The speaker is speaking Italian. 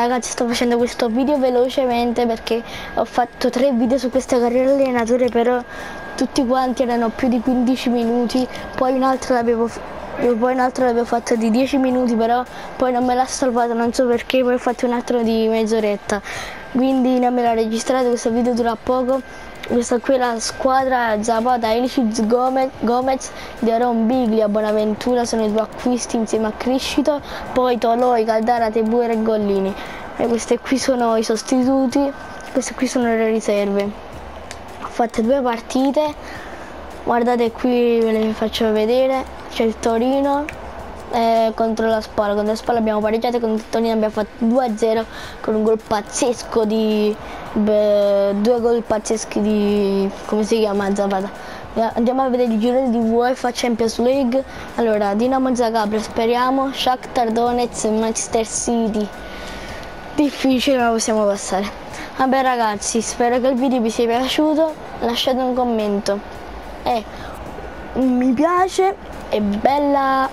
Ragazzi sto facendo questo video velocemente perché ho fatto tre video su questa carriera allenatore però tutti quanti erano più di 15 minuti, poi un altro l'avevo poi un altro l'avevo fatto di 10 minuti però poi non me l'ha salvato non so perché poi ho fatto un altro di mezz'oretta. Quindi non me l'ha registrato questo video dura poco questa qui è la squadra Zapata, Ilicic, Gomez, Gomez, De Aron, Biglia, Bonaventura sono i due acquisti insieme a Criscito, poi Toloi, Caldara, Tebuere e Gollini. E queste qui sono i sostituti, queste qui sono le riserve. Ho fatto due partite, guardate qui ve le faccio vedere, c'è il Torino, eh, contro la Spalla. Contro la Spalla abbiamo pareggiato e contro il Torino abbiamo fatto 2-0 con un gol pazzesco di... Beh, due gol pazzeschi di... come si chiama Zapata? Andiamo a vedere i gironi di UEFA Champions League. Allora, Dinamo Zagabria, speriamo, Shakhtar Donetsk Manchester City. Difficile ma possiamo passare. Vabbè ragazzi, spero che il video vi sia piaciuto. Lasciate un commento. E un mi piace e bella